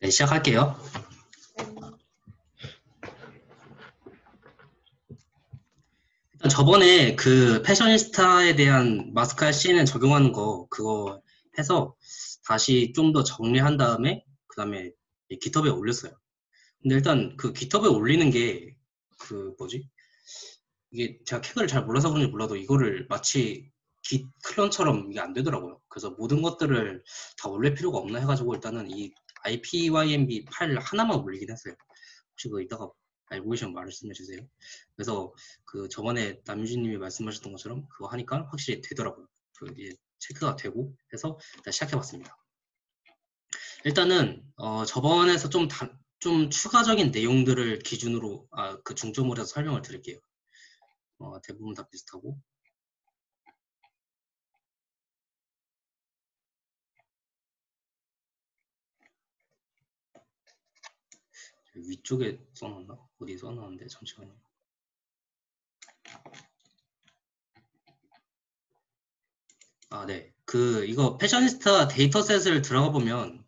네, 시작할게요. 일단 저번에 그 패셔니스타에 대한 마스칼 CNN 적용하는 거 그거 해서 다시 좀 더 정리한 다음에 그 다음에 깃허브에 올렸어요. 근데 일단 그 깃허브에 올리는 게 그 뭐지? 이게 제가 캡을 잘 몰라서 그런지 몰라도 이거를 마치 깃 클론처럼 이게 안 되더라고요. 그래서 모든 것들을 다 올릴 필요가 없나 해가지고 일단은 이 IPYMB 파일 하나만 올리긴 했어요. 혹시 그거 이따가 알고 계시면 말씀해 주세요. 그래서 그 저번에 남유진님이 말씀하셨던 것처럼 그거 하니까 확실히 되더라고요. 그 이제 체크가 되고 해서 일단 시작해봤습니다. 일단은 어 저번에서 좀, 다, 좀 추가적인 내용들을 기준으로 아, 그 중점으로 해서 설명을 드릴게요. 어, 대부분 다 비슷하고 위쪽에 써놨나? 어디 써놨는데 잠시만요. 아, 네. 그 이거 Fashionista dataset을 들어가 보면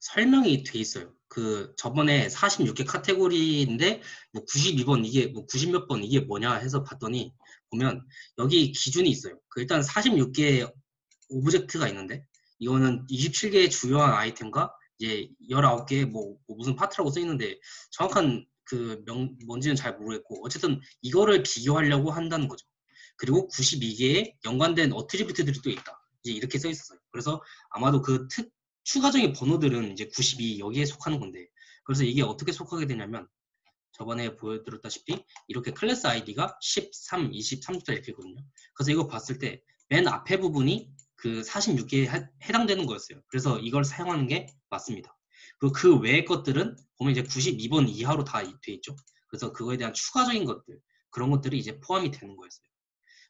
설명이 돼 있어요. 그 저번에 46개 카테고리인데 뭐 92번 이게 뭐 90 몇 번 이게 뭐냐 해서 봤더니 보면 여기 기준이 있어요. 그 일단 46개 object가 있는데 이거는 27개의 주요한 아이템과 이제 19개 뭐, 뭐 무슨 파트라고 써 있는데 정확한 그 명, 뭔지는 잘 모르겠고 어쨌든 이거를 비교하려고 한다는 거죠. 그리고 92개의 연관된 attribute들이 또 있다. 이제 이렇게 써 있었어요. 그래서 아마도 그 특, 추가적인 번호들은 이제 92 여기에 속하는 건데 그래서 이게 어떻게 속하게 되냐면 저번에 보여드렸다시피 이렇게 클래스 아이디가 13, 20, 30자 이렇게 있거든요. 그래서 이거 봤을 때 맨 앞에 부분이 그 46개에 해당되는 거였어요. 그래서 이걸 사용하는 게 맞습니다. 그리고 그 외의 것들은 보면 이제 92번 이하로 다 돼 있죠. 그래서 그거에 대한 추가적인 것들 그런 것들이 이제 포함이 되는 거였어요.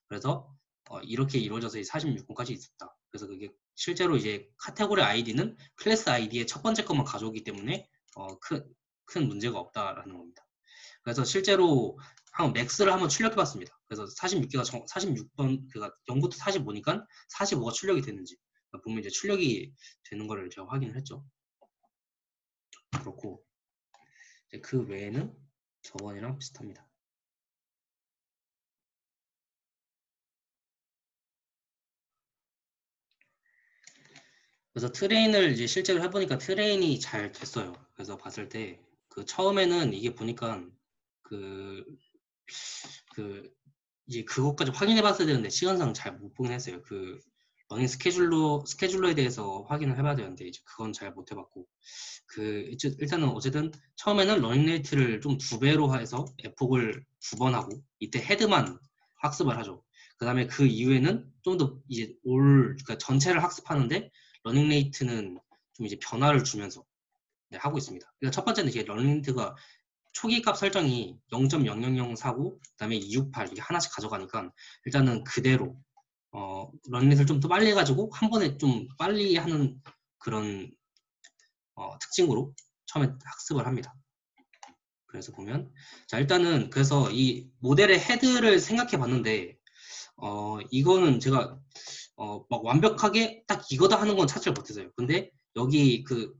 그래서 어, 이렇게 이루어져서 46번까지 있었다. 그래서 그게 실제로 이제 카테고리 아이디는 클래스 아이디의 첫 번째 것만 가져오기 때문에 어, 큰, 큰 문제가 없다라는 겁니다. 그래서 실제로 한 max를 한번 출력해 봤습니다. 그래서 46개가 46번 그가 0부터 45니까 45가 출력이 되는지 보면 이제 출력이 되는 거를 제가 확인을 했죠. 그렇고 그 외에는 저번이랑 비슷합니다. 그래서 트레인을 이제 실제로 해보니까 트레인이 잘 됐어요. 그래서 봤을 때 그 처음에는 이게 보니까 그, 그, 이제 그것까지 확인해 봤어야 되는데 시간상 잘 못 보긴 했어요. 그 learning scheduler, scheduler에 대해서 확인을 해봐야 되는데 이제 그건 잘 못 해봤고 그 일단은 어쨌든 처음에는 learning rate를 좀 두 배로 해서 epoch을 두 번 하고 이때 head만 학습을 하죠. 그 다음에 그 이후에는 좀 더 이제 all 그러니까 전체를 학습하는데 learning rate는 좀 이제 변화를 주면서 네, 하고 있습니다. 그러니까 첫 번째는 이게 learning rate가 초기 값 설정이 0.0004고 그다음에 268 이게 하나씩 가져가니까 일단은 그대로 어, 런렛을 좀 더 빨리 해가지고 한 번에 좀 빨리 하는 그런 어, 특징으로 처음에 학습을 합니다. 그래서 보면 자 일단은 그래서 이 모델의 헤드를 생각해 봤는데 어 이거는 제가 어 막 완벽하게 딱 이거다 하는 건 찾지를 못했어요. 근데 여기 그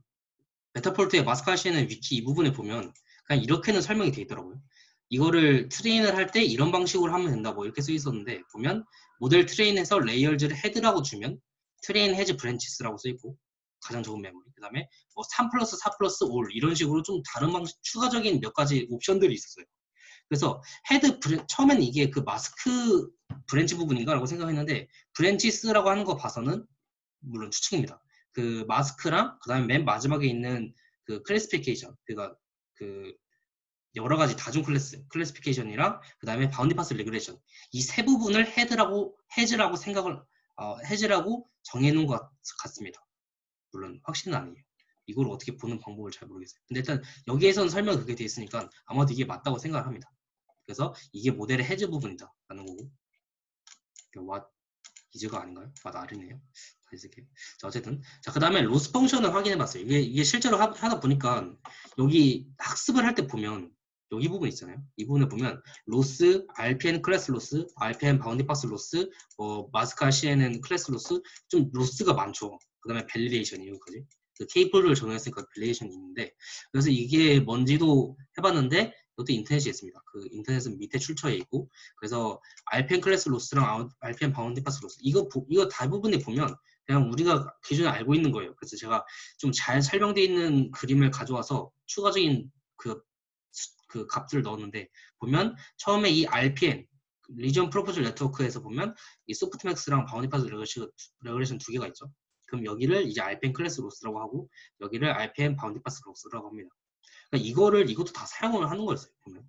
Matterport의 Mask R-CNN 위키 이 부분에 보면 그냥 이렇게는 설명이 돼 있더라고요. 이거를 train을 할 때 이런 방식으로 하면 된다고 이렇게 써 있었는데 보면 모델 train에서 layers를 head라고 주면 train heads branches라고 써 있고 가장 좋은 메모리 그 다음에 뭐3 플러스 4 플러스 all 이런 식으로 좀 다른 방식 추가적인 몇 가지 옵션들이 있었어요. 그래서 head bran 처음에는 이게 그 mask branch 부분인가 라고 생각했는데 branches라고 하는 거 봐서는 물론 추측입니다. 그 mask랑 그 다음에 맨 마지막에 있는 그 classification 그러니까 그 여러 가지 다중 클래스, classification이랑 그 다음에 bounding box regression 이 세 부분을 head라고 heads라고 생각을 어, heads라고 정해놓은 것 같습니다. 물론 확신은 아니에요. 이걸 어떻게 보는 방법을 잘 모르겠어요. 근데 일단 여기에서는 설명 그게 돼 있으니까 아마도 이게 맞다고 생각을 합니다. 그래서 이게 모델의 heads 부분이다 라는 거고 what 이즈가 아닌가요? 맞 아리네요. 있을게요. 자, 어쨌든. 자, 그 다음에 로스 펑션을 확인해 봤어요. 이게, 이게 실제로 하, 다 보니까 여기 학습을 할 때 보면 여기 부분 있잖아요. 이 부분을 보면 로스, RPN 클래스 로스, RPN 바운디 파스 로스, 뭐 마스카 CNN 클래스 로스 좀 로스가 많죠. 그 다음에 밸리데이션 이거까지. 그 케이블을 적용했으니까 밸리데이션이 있는데 그래서 이게 뭔지도 해봤는데 이것도 인터넷이 있습니다. 그 인터넷은 밑에 출처에 있고 그래서 RPM 클래스 로스랑 RPM 바운드 파스 로스 이거 이거 대부분에 보면 그냥 우리가 기존에 알고 있는 거예요. 그래서 제가 좀 잘 설명되어 있는 그림을 가져와서 추가적인 그, 그 값들을 넣었는데 보면 처음에 이 RPM 리전 프로포즈 네트워크에서 보면 이 softmax랑 bounding box regression 두 개가 있죠. 그럼 여기를 이제 RPN class loss라고 하고 여기를 RPM 바운드 파스 로스라고 합니다. 그러니까 이거를 이것도 다 사용을 하는 거였어요. 보면.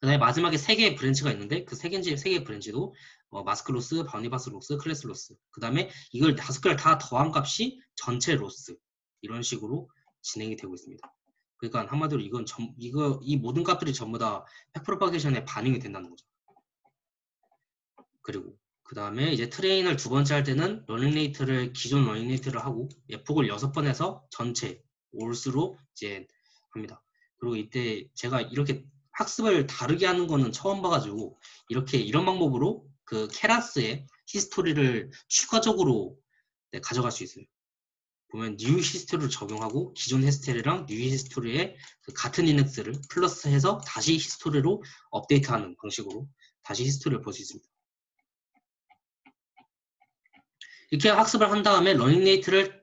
그다음에 마지막에 세 개의 branch가 있는데 그 세 개의 세 개의 branch도 어, mask loss, bounding box loss, class loss. 그다음에 이걸 다섯 개를 다 더한 값이 전체 loss 이런 식으로 진행이 되고 있습니다. 그러니까 한마디로 이건 전, 이거 이 모든 값들이 전부 다 backpropagation에 반영이 된다는 거죠. 그리고 그 다음에 이제 train을 두 번째 할 때는 learning rate를 기존 learning rate를 하고 epoch을 여섯 번 해서 전체 all수로 이제 합니다. 그리고 이때 제가 이렇게 학습을 다르게 하는 거는 처음 봐가지고 이렇게 이런 방법으로 그 Keras의 history를 추가적으로 네, 가져갈 수 있어요. 보면 new history를 적용하고 기존 history랑 new history의 그 같은 인덱스를 플러스해서 다시 history로 업데이트하는 방식으로 다시 history를 볼 수 있습니다. 이렇게 학습을 한 다음에 learning rate를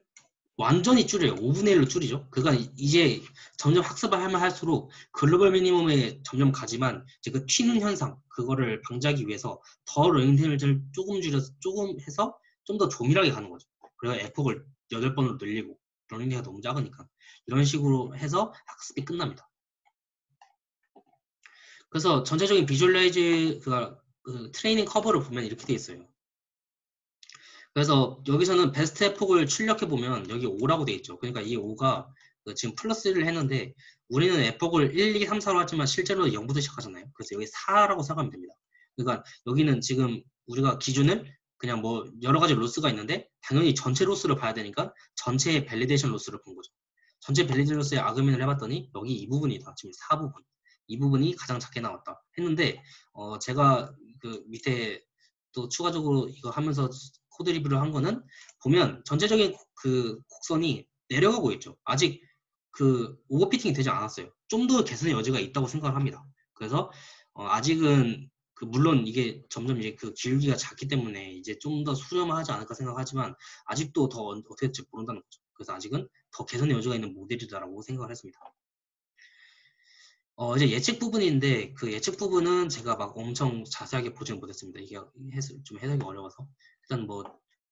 완전히 줄여요. 5분의 1로 줄이죠. 그러니까 이제 점점 학습을 하면 할수록 global minimum에 점점 가지만 이제 그 튀는 현상 그거를 방지하기 위해서 더 learning rate를 조금 줄여서 조금 해서 좀 더 조밀하게 가는 거죠. 그래서 epoch을 8번으로 늘리고 learning rate가 너무 작으니까 이런 식으로 해서 학습이 끝납니다. 그래서 전체적인 visualize 그, 그 training curve를 보면 이렇게 돼 있어요. 그래서 여기서는 best epoch을 출력해 보면 여기 5라고 돼 있죠. 그러니까 이 5가 그 지금 플러스를 했는데 우리는 epoch을 1, 2, 3, 4로 하지만 실제로 0부터 시작하잖아요. 그래서 여기 4라고 생각하면 됩니다. 그러니까 여기는 지금 우리가 기준을 그냥 뭐 여러 가지 loss가 있는데 당연히 전체 loss를 봐야 되니까 전체의 validation loss를 본 거죠. 전체 validation loss에 argmin을 해봤더니 여기 이 부분이다. 지금 4부분. 이 부분이 가장 작게 나왔다. 했는데 어 제가 그 밑에 또 추가적으로 이거 하면서 코드 리뷰를 한 거는 보면 전체적인 그 곡선이 내려가고 있죠. 아직 그 overfitting이 되지 않았어요. 좀 더 개선의 여지가 있다고 생각을 합니다. 그래서 어 아직은 그 물론 이게 점점 이제 그 기울기가 작기 때문에 이제 좀 더 수렴하지 않을까 생각하지만 아직도 더 어떻게 될지 모른다는 거죠. 그래서 아직은 더 개선의 여지가 있는 모델이다라고 생각을 했습니다. 어, 이제 예측 부분인데 그 예측 부분은 제가 막 엄청 자세하게 보지는 못했습니다. 이게 해석, 좀 해석이 어려워서 일단 뭐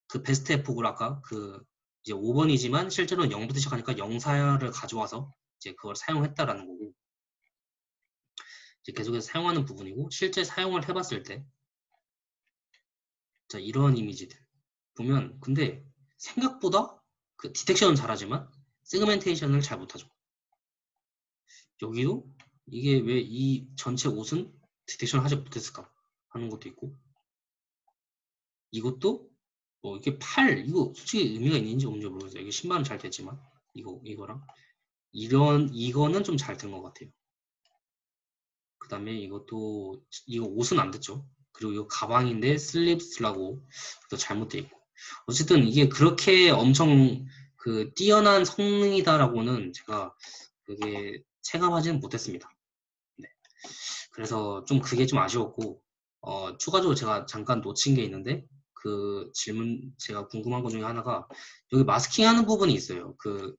그 베스트 에폭을 아까 그 이제 5번이지만 실제로는 0부터 시작하니까 0사를 가져와서 이제 그걸 사용했다라는 거고 계속해서 사용하는 부분이고 실제 사용을 해봤을 때 자, 이런 이미지들 보면 근데 생각보다 그 디텍션은 잘하지만 세그멘테이션을 잘 못하죠. 여기도 이게 왜 이 전체 옷은 디텍션을 하지 못했을까 하는 것도 있고 이것도 뭐 이게 팔 이거 솔직히 의미가 있는지 없는지 모르겠어요. 이게 신발은 잘 됐지만 이거 이거랑 이런 이거는 좀 잘 된 것 같아요. 그 다음에 이것도 이거 옷은 안 됐죠. 그리고 이거 가방인데 sleeves라고 또 잘못돼 있고 어쨌든 이게 그렇게 엄청 그 뛰어난 성능이다라고는 제가 그게 체감하지는 못했습니다. 네. 그래서 좀 그게 좀 아쉬웠고 어, 추가적으로 제가 잠깐 놓친 게 있는데 그 질문 제가 궁금한 것 중에 하나가 여기 masking하는 부분이 있어요. 그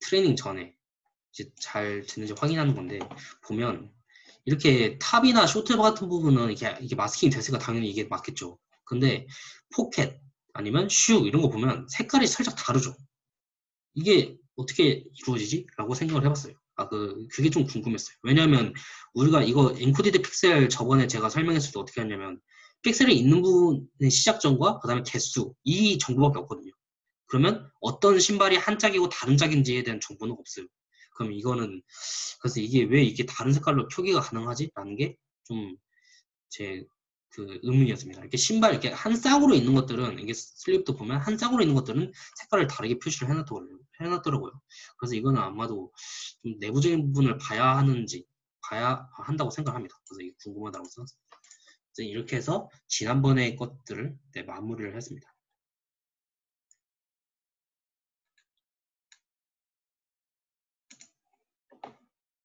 트레이닝 전에 이제 잘 듣는지 확인하는 건데 보면 이렇게 top이나 short 같은 부분은 이게, 이게 masking이 됐으니까 당연히 이게 맞겠죠. 근데 pocket 아니면 shoe 이런 거 보면 색깔이 살짝 다르죠. 이게 어떻게 이루어지지? 라고 생각을 해봤어요. 아, 그, 그게 좀 궁금했어요. 왜냐면 우리가 이거 encoded pixel 저번에 제가 설명했을 때 어떻게 하냐면 픽셀이 있는 부분의 시작점과 그 다음에 개수 이 정보밖에 없거든요. 그러면 어떤 신발이 한 짝이고 다른 짝인지에 대한 정보는 없어요. 그럼 이거는 그래서 이게 왜 이게 다른 색깔로 표기가 가능하지? 라는 게 좀 제 그 의문이었습니다. 이렇게 신발 이렇게 한 짝으로 있는 것들은 이게 슬립도 보면 한 짝으로 있는 것들은 색깔을 다르게 표시를 해놨더라고요. 해놨더라고요. 그래서 이거는 아마도 좀 내부적인 부분을 봐야 하는지 봐야 한다고 생각합니다. 그래서 이게 궁금하다고 써놨습니다. 이렇게 해서 지난번의 것들을 네, 마무리를 했습니다.